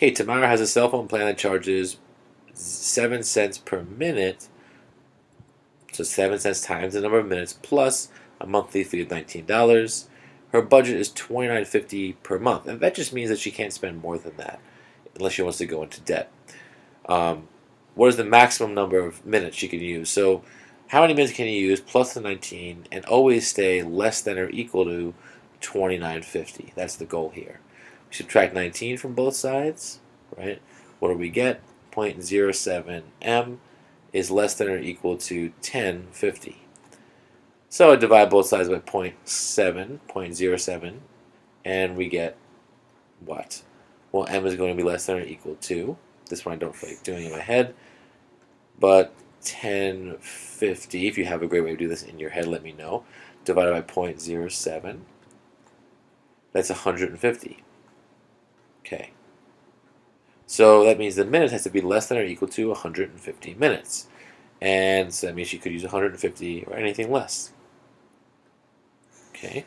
Okay, Tamara has a cell phone plan that charges 7 cents per minute. So 7 cents times the number of minutes plus a monthly fee of $19. Her budget is $29.50 per month. And that just means that she can't spend more than that unless she wants to go into debt. Um, what is the maximum number of minutes she can use? So how many minutes can you use plus the 19 and always stay less than or equal to 29.50? That's the goal here. We subtract 19 from both sides, right? What do we get? 0.07 m is less than or equal to 1050. So I divide both sides by 0.7, 0.07, and we get what? Well, m is going to be less than or equal to, this one I don't feel like doing in my head, but 1050, if you have a great way to do this in your head, let me know, divided by 0.07, that's 150. Okay. So that means the minutes has to be less than or equal to 150 minutes. And so that means you could use 150 or anything less. Okay.